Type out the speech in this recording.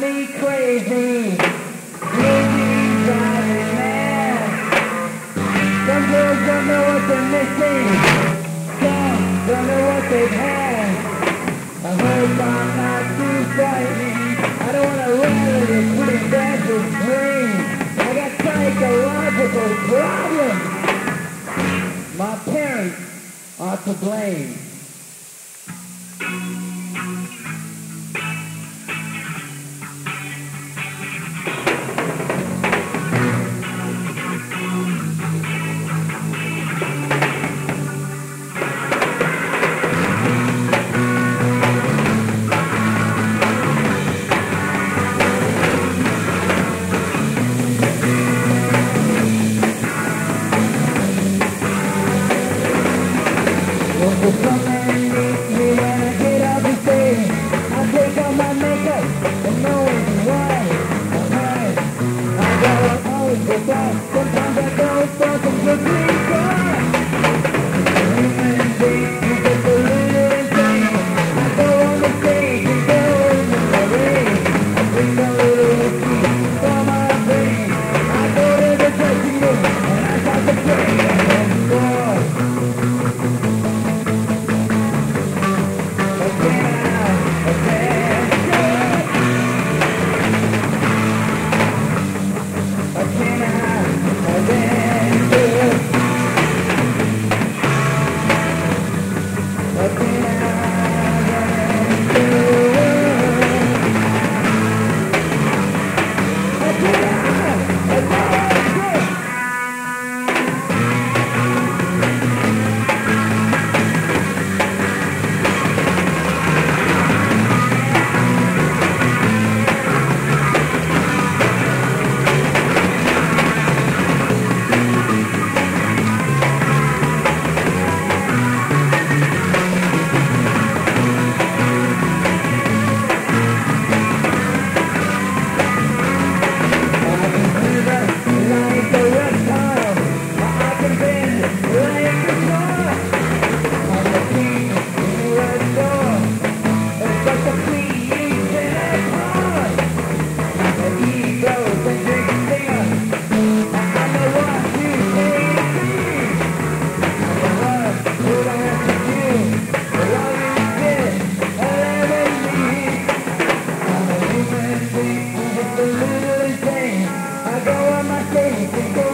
me crazy. Some girls don't know what they're missing. Some don't know what they've had. I hope I'm not too frightening. I don't want to brain. I got psychological problems. My parents are to blame. Thank you. little thing. I go on my face